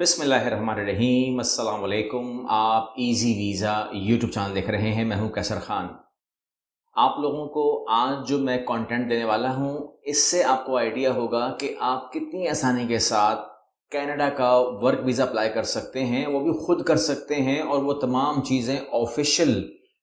अस्सलाम वालेकुम आप इजी वीज़ा यूट्यूब चैनल देख रहे हैं। मैं हूँ कैसर ख़ान। आप लोगों को आज जो मैं कंटेंट देने वाला हूँ, इससे आपको आइडिया होगा कि आप कितनी आसानी के साथ कनाडा का वर्क वीज़ा अप्लाई कर सकते हैं, वो भी खुद कर सकते हैं और वो तमाम चीज़ें ऑफिशियल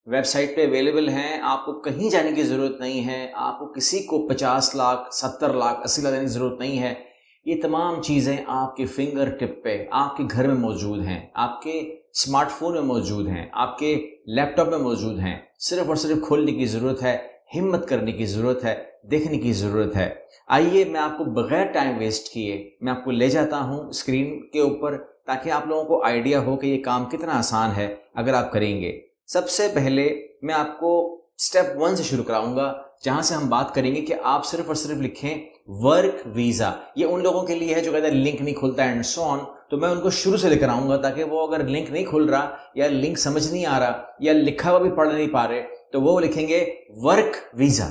वेबसाइट पे अवेलेबल हैं। आपको कहीं जाने की ज़रूरत नहीं है। आपको किसी को 50 लाख 70 लाख, अस्सी लाख देने की ज़रूरत नहीं है। ये तमाम चीज़ें आपके फिंगर टिप पे, आपके घर में मौजूद हैं, आपके स्मार्टफ़ोन में मौजूद हैं, आपके लैपटॉप में मौजूद हैं। सिर्फ़ और सिर्फ़ खोलने की ज़रूरत है, हिम्मत करने की ज़रूरत है, देखने की ज़रूरत है। आइए मैं आपको बगैर टाइम वेस्ट किए, मैं आपको ले जाता हूँ स्क्रीन के ऊपर ताकि आप लोगों को आइडिया हो कि ये काम कितना आसान है, अगर आप करेंगे। सबसे पहले मैं आपको स्टेप वन से शुरू कराऊँगा, जहाँ से हम बात करेंगे कि आप सिर्फ़ और सिर्फ़ लिखें वर्क वीज़ा ये उन लोगों के लिए है जो कहते हैं लिंक नहीं खुलता एंड सो ऑन तो मैं उनको शुरू से लेकर आऊँगा ताकि वो अगर लिंक नहीं खुल रहा या लिंक समझ नहीं आ रहा या लिखा हुआ भी पढ़ नहीं पा रहे तो वो लिखेंगे वर्क वीज़ा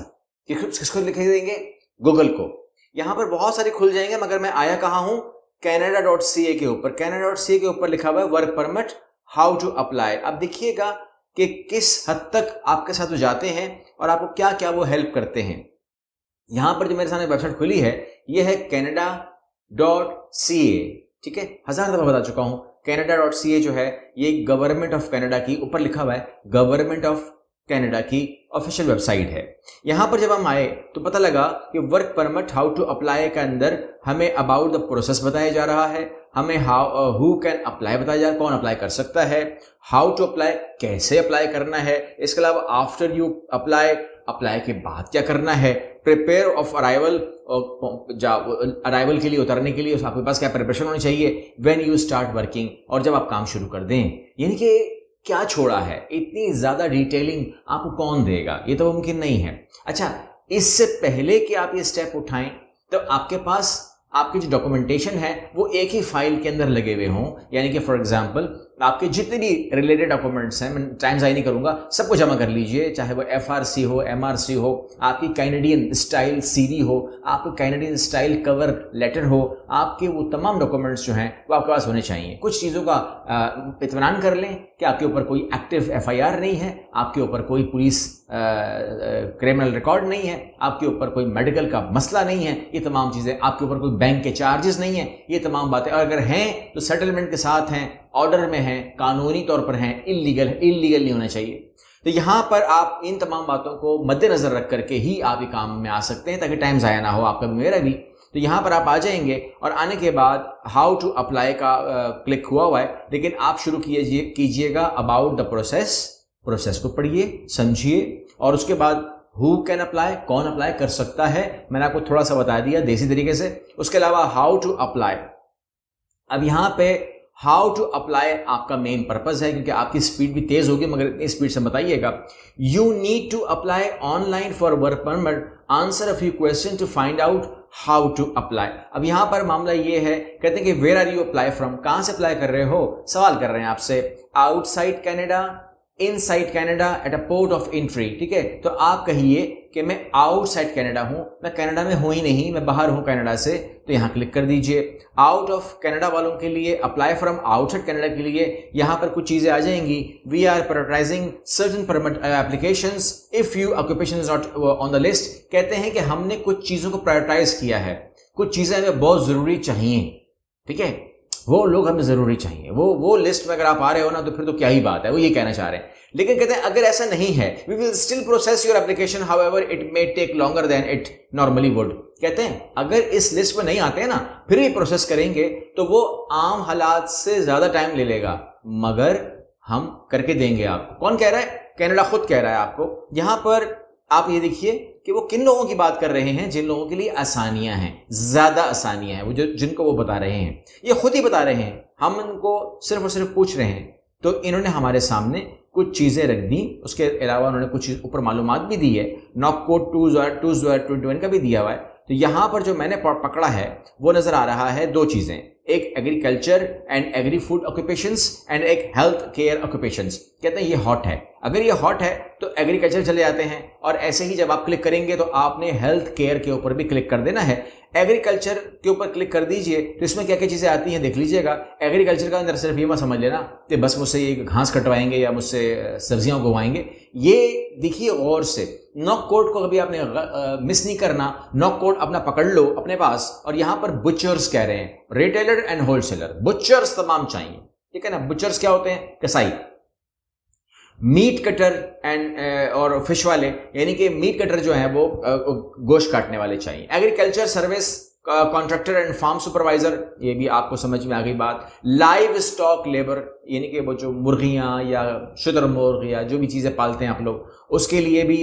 किसको लिखे देंगे? गूगल को. यहाँ पर बहुत सारे खुल जाएँगे, मगर मैं आया कहा हूँ? कैनेडा डॉट सी ए के ऊपर. कैनेडा डॉट सी ए के ऊपर लिखा हुआ है work permit how to apply अब देखिएगा कि किस हद तक आपके साथ वो जाते हैं और आपको क्या क्या वो हेल्प करते हैं. यहाँ पर जो मेरे सामने वेबसाइट खुली है, ये है कैनेडा डॉट सी ए ठीक है? हज़ार दफ़ा बता चुका हूँ कैनेडा डॉट सी ए जो है, ये गवर्नमेंट ऑफ़ कैनेडा की ऊपर लिखा हुआ है, गवर्नमेंट ऑफ़ कैनेडा की ऑफिशियल वेबसाइट है। यहाँ पर जब हम आए तो पता लगा कि work permit, how to apply के अंदर हमें अबाउट द प्रोसेस बताया जा रहा है, हमें हाउ हु कैन अप्लाई बताया जा रहा है कौन अप्लाई कर सकता है हाउ टू अप्लाई कैसे अप्लाई करना है, इसके अलावा आफ्टर यू अप्लाई अप्लाई के बाद क्या करना है? प्रिपेयर ऑफ़ अराइवल अराइवल के लिए, उतरने के लिए आपके पास क्या प्रिपरेशन होनी चाहिए? व्हेन यू स्टार्ट वर्किंग और जब आप काम शुरू कर दें, यानी कि क्या छोड़ा है? इतनी ज़्यादा डिटेलिंग आपको कौन देगा? ये तो मुमकिन नहीं है। अच्छा इससे पहले कि आप ये स्टेप उठाएँ तो आपके पास, आपकी जो डॉक्यूमेंटेशन है, वो एक ही फ़ाइल के अंदर लगे हुए हों। यानी कि फॉर एग्जांपल आपके जितने भी रिलेटेड डॉक्यूमेंट्स हैं, मैं टाइम जारी नहीं करूँगा, सबको जमा कर लीजिए, चाहे वो एफआरसी हो एमआरसी हो, आपकी कैनेडियन स्टाइल सी हो, आपको कैनेडियन स्टाइल कवर लेटर हो, आपके वो तमाम डॉक्यूमेंट्स जो हैं, वो आपके पास होने चाहिए। कुछ चीज़ों का इतमान कर लें कि आपके ऊपर कोई एक्टिव एफआईआर नहीं है, आपके ऊपर कोई पुलिस क्रिमिनल रिकॉर्ड नहीं है, आपके ऊपर कोई मेडिकल का मसला नहीं है, ये तमाम चीज़ें, आपके ऊपर कोई बैंक के चार्जेस नहीं है, ये तमाम बातें और अगर हैं तो सेटलमेंट के साथ हैं ऑर्डर में है, कानूनी तौर पर हैं इलीगल इलीगल नहीं होना चाहिए। तो यहाँ पर आप इन तमाम बातों को मद्देनजर रख करके ही आप ये काम में आ सकते हैं, ताकि टाइम ज़ाया ना हो आपका मेरा भी। तो यहाँ पर आप आ जाएँगे और आने के बाद हाउ टू अप्लाई का क्लिक हुआ हुआ है। लेकिन आप शुरू कीजिए, कीजिएगा अबाउट द प्रोसेस प्रोसेस को पढ़िए, समझिए, और उसके बाद हु कैन अप्लाई कौन अप्लाई कर सकता है, मैंने आपको थोड़ा सा बता दिया देसी तरीके से। उसके अलावा हाउ टू अप्लाई अब यहाँ पे हाउ टू अप्लाई आपका मेन पर्पज है, क्योंकि आपकी स्पीड भी तेज होगी, मगर इतनी स्पीड से बताइएगा। You need to apply online for work permit answer a few question to find out how to apply अब यहाँ पर मामला ये है, कहते हैं कि where are you apply from कहाँ से अप्लाई कर रहे हो? सवाल कर रहे हैं आपसे। Outside Canada inside Canada at a port of entry ठीक है? तो आप कहिए कि मैं आउटसाइड कनाडा हूँ, मैं कनाडा में हूँ ही नहीं, मैं बाहर हूँ कनाडा से तो यहाँ क्लिक कर दीजिए। आउट ऑफ़ कनाडा वालों के लिए अप्लाई फ्रॉम आउटसाइड कनाडा के लिए, यहाँ पर कुछ चीज़ें आ जाएँगी। We are prioritising certain permit application if you occupation is not on the list कहते हैं कि हमने कुछ चीज़ों को प्रायोरिटाइज किया है। कुछ चीज़ें हमें बहुत ज़रूरी चाहिए, ठीक है? वो लोग हमें ज़रूरी चाहिए। वो वो लिस्ट में अगर आप आ रहे हो ना तो फिर तो क्या ही बात है, वो ये कहना चाह रहे हैं। लेकिन कहते हैं, अगर ऐसा नहीं है we will still process your application however it may take longer than it normally would कहते हैं, अगर इस लिस्ट में नहीं आते हैं ना, फिर भी प्रोसेस करेंगे तो वो आम हालात से ज़्यादा टाइम ले लेगा। मगर हम करके देंगे आपको। कौन कह रहा है? कैनेडा खुद कह रहा है आपको। यहाँ पर आप ये देखिए कि वो किन लोगों की बात कर रहे हैं जिन लोगों के लिए आसानियाँ हैं, ज़्यादा आसानियाँ हैं, वो जो, जिनको वो बता रहे हैं। ये खुद ही बता रहे हैं। हम उनको सिर्फ़ और सिर्फ़ पूछ रहे हैं। तो इन्होंने हमारे सामने कुछ चीज़ें रख दी। उसके अलावा उन्होंने कुछ ऊपर मालूम भी दी है। नॉक कोड टू जो टू जो ट्वेंटी वन का भी दिया हुआ है। तो यहाँ पर जो मैंने पकड़ा है, वो नज़र आ रहा है दो चीज़ें। एक agriculture and agri food occupation and एक हेल्थ केयर ऑक्यूपेशन कहते हैं, ये हॉट है. अगर ये हॉट है तो एग्रीकल्चर चले जाते हैं। और ऐसे ही जब आप क्लिक करेंगे तो आपने हेल्थ केयर के ऊपर भी क्लिक कर देना है। एग्रीकल्चर के ऊपर क्लिक कर दीजिए तो इसमें क्या क्या चीज़ें आती हैं, देख लीजिएगा। एग्रीकल्चर का अंदर सिर्फ़ ये मत समझ लेना कि बस मुझसे ये घास कटवाएँगे या मुझसे सब्ज़ियाँ उगवाएँगे। ये देखिए, गौर से नॉक कोड को कभी आपने मिस नहीं करना। नॉक कोड अपना पकड़ लो अपने पास और यहाँ पर बुचर्स कह रहे हैं। रिटेलर एंड होलसेलर बुचर्स तमाम चाहिए। ठीक है ना? बुचर्स क्या होते हैं? कसाई। मीट कटर एंड और फ़िश वाले। यानी कि मीट कटर जो है वो गोश्त काटने वाले चाहिए। Agriculture service contractor and farm supervisor ये भी आपको समझ में आ गई बात। लाइव स्टॉक लेबर यानी कि वो जो मुर्गियाँ या शुद्र मुर्ग या जो भी चीज़ें पालते हैं आप लोग, उसके लिए भी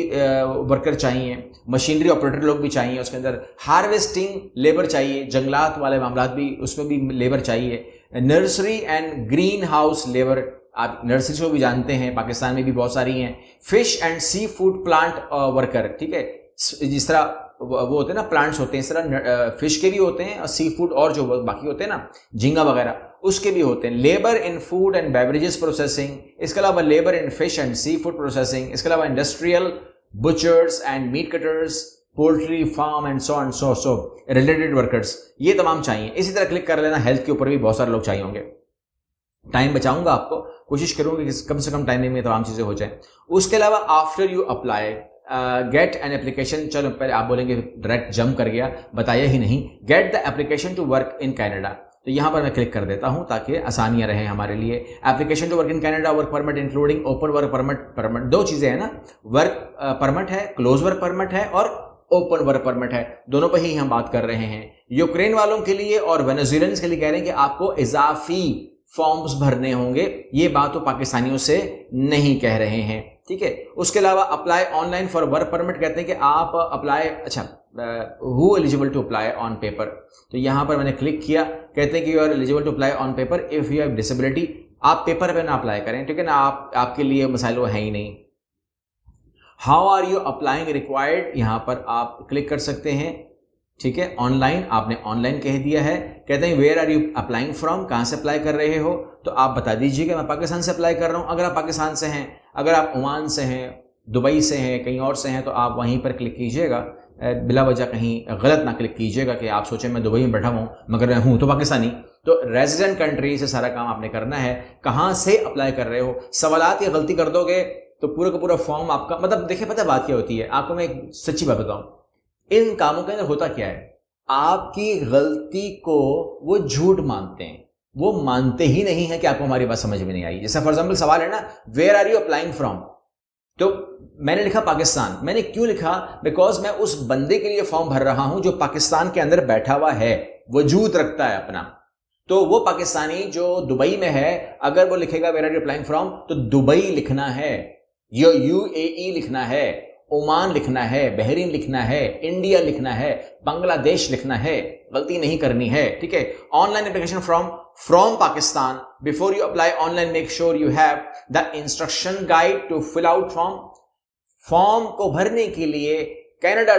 वर्कर चाहिए। मशीनरी ऑपरेटर लोग भी चाहिए, उसके अंदर हार्वेस्टिंग लेबर चाहिए। जंगलात वाले मामला भी, उसमें भी लेबर चाहिए। Nursery and greenhouse labour आप नर्सरी को भी जानते हैं, पाकिस्तान में भी बहुत सारी हैं। Fish and seafood plant worker ठीक है? जिस तरह वो होते हैं ना प्लांट्स होते हैं, इस तरह फ़िश के भी होते हैं और सी फ़ूड और जो बाकी होते हैं ना, झींगा वगैरह, उसके भी होते हैं। Labour in food and beverages processing इसके अलावा labour in fish and seafood processing इसके अलावा industrial butchers and meat cutters poultry farm and so and so so related workers ये तमाम चाहिए। इसी तरह क्लिक कर लेना हेल्थ के ऊपर भी बहुत सारे लोग चाहिए होंगे। टाइम बचाऊँगा आपको, कोशिश करूँगा कि कम से कम टाइमिंग में तमाम चीज़ें हो जाए। उसके अलावा after you apply get an application चलो पहले आप बोलेंगे डायरेक्ट जम कर गया, बताया ही नहीं। Get the application to work in Canada तो यहाँ पर मैं क्लिक कर देता हूँ ताकि आसानियाँ रहें हमारे लिए। Application to work in Canada work permit including open work permit permit दो चीज़ें हैं ना। वर्क परमिट है क्लोज वर्क परमिट है और ओपन वर्क परमिट है। दोनों पर ही हम बात कर रहे हैं। यूक्रेन वालों के लिए और वेनेजुएलन्स के लिए कह रहे हैं कि आपको इजाफी फॉर्म्स भरने होंगे। ये बात तो पाकिस्तानियों से नहीं कह रहे हैं। ठीक है? उसके अलावा apply online for work permit कहते हैं कि आप अप्लाई अच्छा who eligible to apply on paper तो यहाँ पर मैंने क्लिक किया, कहते हैं कि you are eligible to apply on paper if you have disability आप पेपर पे ना अप्लाई करें, ठीक है ना? आप, आपके लिए मसाइल वो है ही नहीं। How are you applying required यहाँ पर आप क्लिक कर सकते हैं। ठीक है ऑनलाइन आपने ऑनलाइन कह दिया है। कहते हैं where are you applying from कहाँ से अप्लाई कर रहे हो? तो आप बता दीजिए कि मैं पाकिस्तान से अप्लाई कर रहा हूँ। अगर आप पाकिस्तान से हैं, अगर आप ओमान से हैं, दुबई से हैं, कहीं और से हैं तो आप वहीं पर क्लिक कीजिएगा। बिला वजह कहीं गलत ना क्लिक कीजिएगा कि आप सोचें, मैं दुबई में बैठा हूँ, मगर मैं हूँ तो पाकिस्तानी। तो रेजिडेंट कंट्री से सारा काम आपने करना है। कहाँ से अप्लाई कर रहे हो? सवालत या गलती कर दोगे तो पूरा का पूरा फॉर्म आपका मतलब देखिए, पता बात क्या होती है? आपको मैं एक सच्ची बात बताऊँ। इन कामों के अंदर होता क्या है? आपकी गलती को वो झूठ मानते हैं। वो मानते ही नहीं है कि आपको हमारी बात समझ में नहीं आई। जैसा फॉर एग्ज़ाम्पल सवाल है ना where are you applying from तो मैंने लिखा पाकिस्तान। मैंने क्यों लिखा? बिकॉज़ मैं उस बंदे के लिए फॉर्म भर रहा हूँ जो पाकिस्तान के अंदर बैठा हुआ है। वजूद रखता है अपना। तो वो पाकिस्तानी जो दुबई में है, अगर वो लिखेगा where are you applying from तो दुबई लिखना है। यो ए लिखना है। ओमान लिखना है, बहरीन लिखना है, इंडिया लिखना है, बांग्लादेश लिखना है, गलती नहीं करनी है, ठीक है? Online application from from Pakistan before you apply online make sure you have the instruction guide to fill out form form को भरने के लिए कैनेडा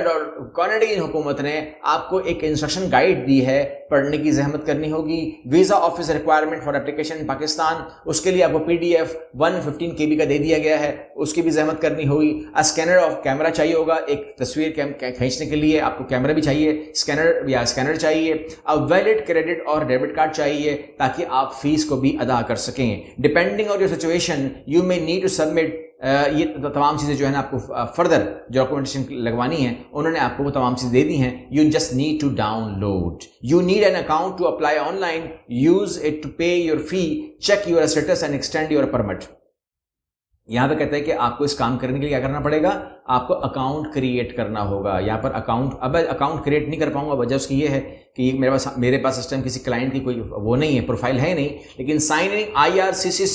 कनाडियन हुकूमत ने आपको एक इंस्ट्रक्शन गाइड दी है, पढ़ने की जहमत करनी होगी। Visa office requirement for application in Pakistan, उसके लिए आपको P D F one fifteen K B का दे दिया गया है। उसकी भी जहमत करनी होगी। स्कैनर ऑफ़ कैमरा चाहिए होगा, एक तस्वीर खींचने के लिए आपको कैमरा भी चाहिए स्कैनर या स्कैनर चाहिए। अ वैलिड क्रेडिट और डेबिट कार्ड चाहिए, ताकि आप फ़ीस को भी अदा कर सकें। Depending on your situation you may need to submit ये तमाम चीज़ें जो है ना आपको फर्दर डॉक्यूमेंटेशन लगवानी है, उन्होंने आपको वो तमाम चीज़ें दे दी हैं। You just need to download you need an account to apply online use it to pay your fee check your status and extend your permit यहाँ पे कहते हैं कि आपको इस काम करने के लिए क्या करना पड़ेगा? आपको अकाउंट क्रिएट करना होगा। यहाँ पर अकाउंट अब अकाउंट क्रिएट नहीं कर पाऊँगा। वजह उसकी ये है कि मेरे पास मेरे पास इस टाइम किसी क्लाइंट की कोई वो नहीं है प्रोफ़ाइल है नहीं। लेकिन sign in I R C C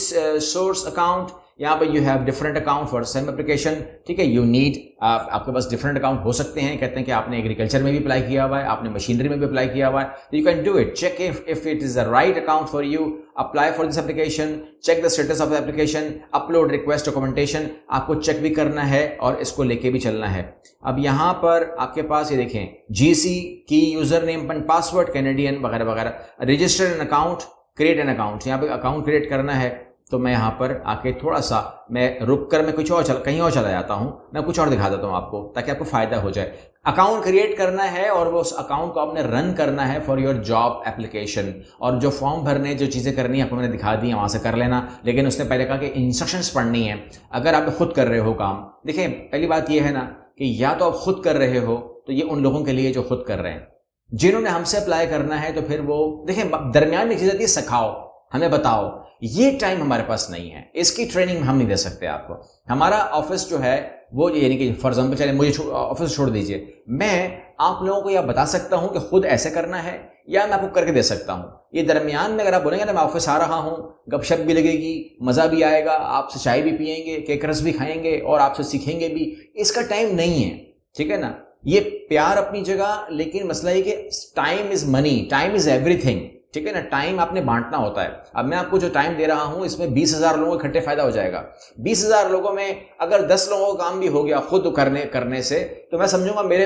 source account यहाँ पर you have different account for same application ठीक है? यू नीड आपके पास डिफरेंट अकाउंट हो सकते हैं। कहते हैं कि आपने एग्रीकल्चर में भी अप्लाई किया हुआ है, आपने मशीनरी में भी अप्लाई किया हुआ है। You can do it check if if it is the right account for you apply for this application check the status of the application upload request documentation आपको चेक भी करना है और इसको लेके भी चलना है। अब यहाँ पर आपके पास ये देखें जीसी की यूज़र नेम पासवर्ड कैनेडियन वगैरह वगैरह। Register an account create an account यहाँ पे अकाउंट क्रिएट करना है। तो मैं यहाँ पर आके थोड़ा सा मैं रुक कर मैं कुछ और चल, कहीं और चला जाता हूँ। मैं कुछ और दिखा देता हूँ आपको, ताकि आपको फ़ायदा हो जाए। अकाउंट क्रिएट करना है और वो उस अकाउंट को आपने रन करना है फॉर योर जॉब एप्लीकेशन और जो फॉर्म भरने, जो चीज़ें करनी है, आपको मैंने दिखा दी है, वहाँ से कर लेना। लेकिन उसने पहले कहा कि इंस्ट्रक्शंस पढ़नी है। अगर आप खुद कर रहे हो काम, देखिए, पहली बात यह है ना कि या तो आप खुद कर रहे हो तो ये उन लोगों के लिए जो खुद कर रहे हैं। जिन्होंने हमसे अप्लाई करना है तो फिर वो देखें दरमियान में चीज़ आती है, सखाओ, हमें बताओ। ये टाइम हमारे पास नहीं है। इसकी ट्रेनिंग हम नहीं दे सकते आपको। हमारा ऑफ़िस जो है, वो यानी कि फॉर एग्ज़ाम्पल चले मुझे ऑफ़िस छोड़ दीजिए। मैं आप लोगों को यह बता सकता हूँ कि खुद ऐसे करना है, या मैं आपको करके दे सकता हूँ। ये दरमियान में अगर आप बोलेंगे ना मैं ऑफ़िस आ रहा हूँ, गपशप भी लगेगी, मज़ा भी आएगा, आपसे चाय भी पियेंगे केक रस भी खाएँगे, और आपसे सीखेंगे भी। इसका टाइम नहीं है, ठीक है ना? ये प्यार अपनी जगह, लेकिन मसला ये कि time is money time is everything ठीक है ना? टाइम आपने बांटना होता है। अब मैं आपको जो टाइम दे रहा हूँ, इसमें बीस हज़ार लोगों को इकट्ठे फ़ायदा हो जाएगा। बीस हज़ार लोगों में अगर दस लोगों का काम भी हो गया खुद करने करने से तो मैं समझूँगा मेरे,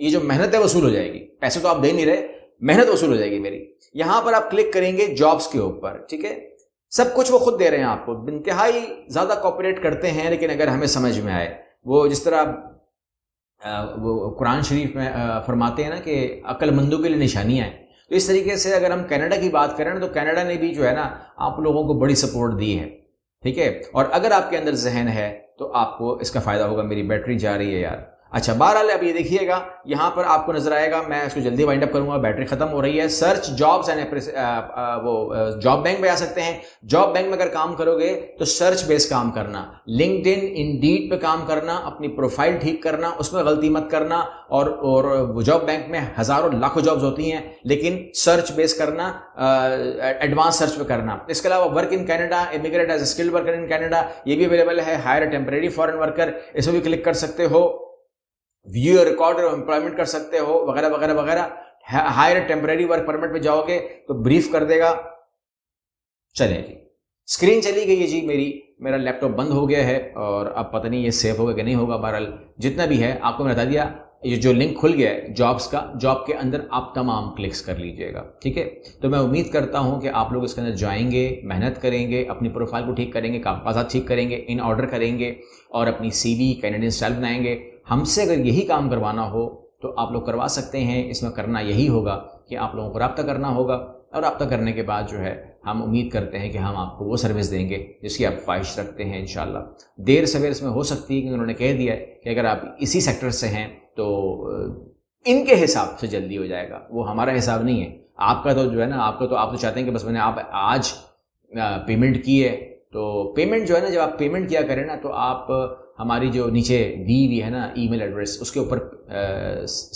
ये जो मेहनत है वसूल हो जाएगी। पैसे तो आप दे नहीं रहे, मेहनत वसूल हो जाएगी मेरी। यहाँ पर आप क्लिक करेंगे जॉब्स के ऊपर, ठीक है? सब कुछ वो खुद दे रहे हैं आपको। इंतहाई ज़्यादा कॉपरेट करते हैं, लेकिन अगर हमें समझ में आए। वो जिस तरह वो कुरान शरीफ में फरमाते हैं ना कि अक्लमंदों के लिए निशानियाँ हैं। तो इस तरीके से अगर हम कनाडा की बात करें तो कनाडा ने भी जो है ना, आप लोगों को बड़ी सपोर्ट दी है। ठीक है? और अगर आपके अंदर जहन है तो आपको इसका फ़ायदा होगा, मेरी बैटरी जा रही है यार। अच्छा बहरहाल अब ये देखिएगा, यहाँ पर आपको नज़र आएगा, मैं इसको जल्दी वाइंड अप करूँगा, बैटरी खत्म हो रही है। सर्च जॉब्स एंड वो जॉब बैंक में आ सकते हैं। जॉब बैंक में अगर काम करोगे तो सर्च बेस काम करना लिंकड इन इंडीड पे काम करना, अपनी प्रोफ़ाइल ठीक करना, उसमें गलती मत करना, और और जॉब बैंक में हज़ारों, लाखों जॉब्स होती हैं, लेकिन सर्च बेस करना एडवांस सर्च पे करना। इसके अलावा work in Canada immigrate as skilled worker in Canada ये भी अवेलेबल है। हायर टेम्परेरी फॉरन वर्कर इसमें भी क्लिक कर सकते हो। व्यू रिकॉर्ड एम्प्लॉयमेंट कर सकते हो, वगैरह वगैरह वगैरह। हायर टेम्परेरी वर्क परमिट पे जाओगे तो ब्रीफ कर देगा चलें जी स्क्रीन चली गई है जी मेरी, मेरा लैपटॉप बंद हो गया है और अब पता नहीं ये सेफ़ होगा कि नहीं होगा। बहरहाल, जितना भी है, आपको मैंने बता दिया, ये जो लिंक खुल गया है जॉब्स का जॉब के अंदर आप तमाम क्लिक्स कर लीजिएगा, ठीक है? तो मैं उम्मीद करता हूँ कि आप लोग इसके अंदर जाएँगे, मेहनत करेंगे, अपनी प्रोफ़ाइल को ठीक करेंगे, कागजात ठीक करेंगे इन ऑर्डर करेंगे और अपनी सीवी कैनेडियन स्टाइल बनाएँगे। हमसे अगर यही काम करवाना हो तो आप लोग करवा सकते हैं। इसमें करना यही होगा कि आप लोगों को रब्ता करना होगा। और रब्ता करने के बाद जो है, हम उम्मीद करते हैं कि हम आपको वो सर्विस देंगे, जिसकी आप ख्वाहिश रखते हैं इन देर सवेर इसमें हो सकती है कि उन्होंने कह दिया है कि अगर आप इसी सेक्टर से हैं तो इनके हिसाब से जल्दी हो जाएगा। वो हमारा हिसाब नहीं है। आपका तो जो है ना, आपका तो आप तो चाहते हैं कि बस मैंने आप आज पेमेंट की है। तो पेमेंट जो है ना, जब आप पेमेंट किया करें ना तो आप हमारी जो नीचे दी हुई है ना ईमेल एड्रेस, उसके ऊपर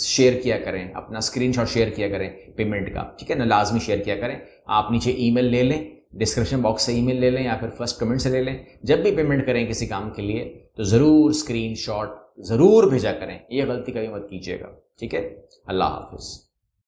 शेयर किया करें, अपना स्क्रीनशॉट शेयर किया करें पेमेंट का, ठीक है ना? लाजमी शेयर किया करें। आप नीचे ईमेल ले लें, डिस्क्रिप्शन बॉक्स से ईमेल ले लें या फिर फ़र्स्ट कमेंट से ले लें। जब भी पेमेंट करें किसी काम के लिए तो ज़रूर स्क्रीन ज़रूर भेजा करें। ये गलती कभी मत कीजिएगा, ठीक है? अल्लाह हाफिज़।